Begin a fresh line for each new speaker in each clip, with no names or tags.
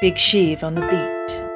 Big Sheev on the beat.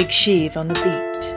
Big Sheev on the beat.